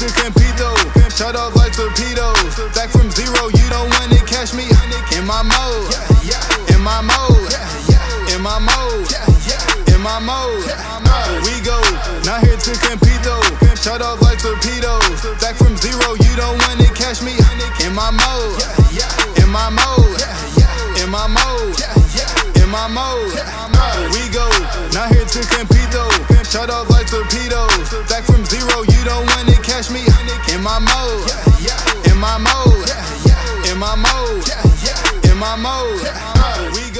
to though. Shut off like torpedoes. Back from zero, you don't want to catch me in my mode. In my mode. In my mode. In my mode. We go. Not here to compete though. Shut off like torpedoes. Back from zero, you don't want to catch me in my mode. In my mode. In my mode. In my mode. We go. Not here to compete though. Shut off like torpedoes. Back catch me in my mode. In my mode. In my mode. In my mode. Uh, we